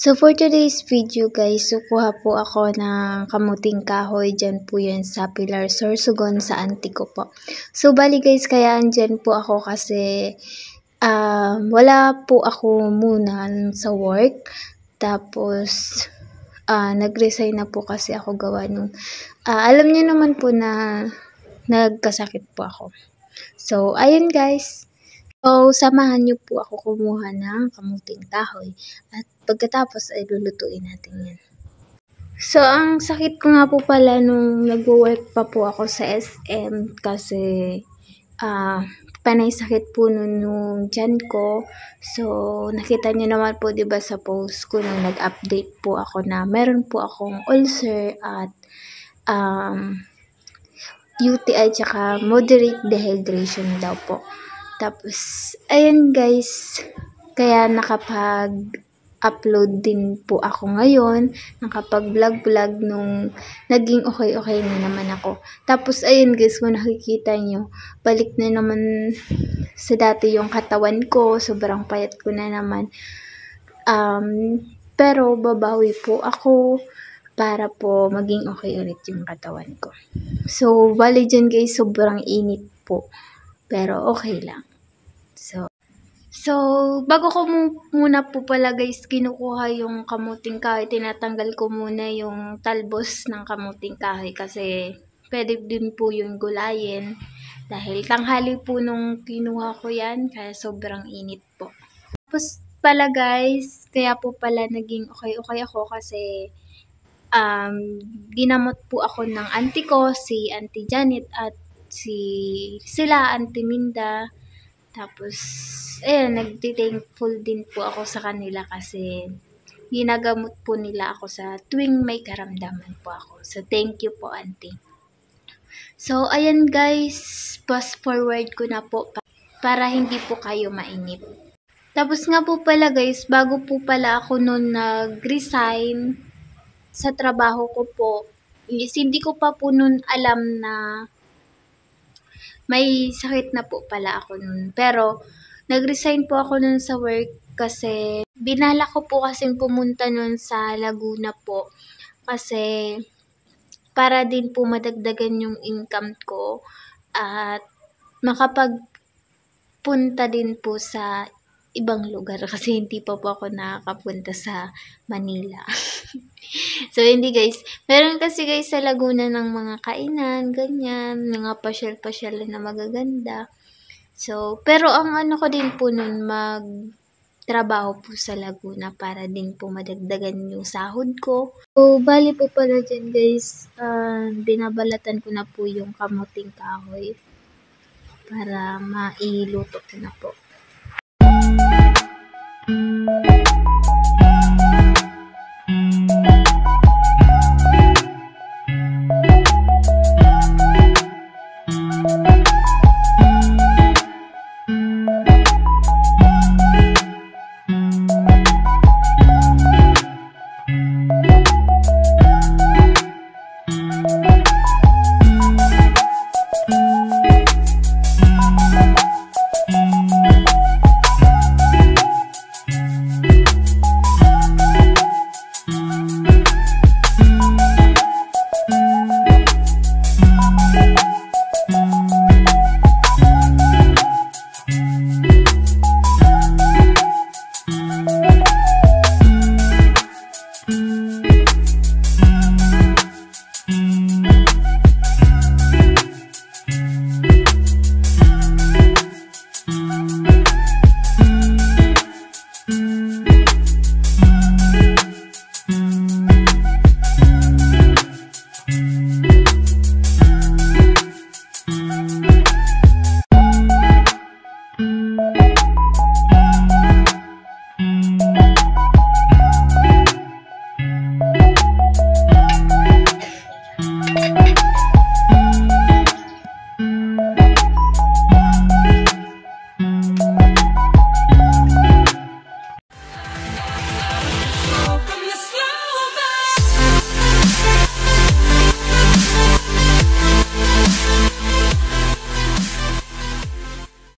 So for today's video guys, sukuha po ako ng kamuting kahoy. Diyan po yan sa Pilar Sorsogon sa auntie ko po. So bali guys, kaya andyan po ako kasi um, wala po ako muna sa work. Tapos uh, nag-resign na po kasi ako gawa nung uh, alam niyo naman po na nagkasakit po ako. So ayun guys. So, samahan niyo po ako kumuha ng kamuting kahoy. At pagkatapos ay lulutuin natin yan. So, ang sakit ko nga po pala nung nag-work pa po ako sa SM kasi uh, panay sakit po nun nung dyan ko. So, nakita niyo naman po 'di ba sa post ko nung nag-update po ako na meron po akong ulcer at um, UTI tsaka moderate dehydration daw po. Tapos, ayan guys, kaya nakapag-upload din po ako ngayon, nakapag-vlog-vlog nung naging okay-okay na naman ako. Tapos, ayan guys, kung nakikita nyo, balik na naman sa dati yung katawan ko, sobrang payat ko na naman. Um, pero, babawi po ako para po maging okay ulit yung katawan ko. So, bali dyan guys, sobrang init po. Pero okay lang. So, so bago ko muna po pala guys kinukuha yung kamuting kahoy, tinatanggal ko muna yung talbos ng kamuting kahoy kasi pwede din po yung gulayin. Dahil tanghali po nung kinuha ko yan, kaya sobrang init po. Tapos pala guys, kaya po pala naging okay-okay ako kasi um, ginamot po ako ng auntie ko, si Auntie Janet at si sila Auntie Minda tapos, ayan, nagti-thankful din po ako sa kanila kasi ginagamot po nila ako sa tuwing may karamdaman po ako. So, thank you po, auntie. So, ayan guys, fast forward ko na po para hindi po kayo mainip. Tapos nga po pala guys, bago po pala ako noon nag-resign sa trabaho ko po, hindi ko pa po noon alam na may sakit na po pala ako nun. Pero, nag-resign po ako nun sa work kasi binala ko po kasing pumunta nun sa Laguna po. Kasi, para din po madagdagan yung income ko at makapagpunta din po sa ibang lugar kasi hindi pa po ako nakakapunta sa Manila. so, hindi guys. Meron kasi guys sa Laguna ng mga kainan, ganyan, mga pasyal-pasyal na magaganda. So, pero ang ano ko din po nun, mag trabaho po sa Laguna para din po madagdagan yung sahod ko. So, bali po pala dyan guys, uh, binabalatan ko na po yung kamuting kahoy para mailuto ko na po.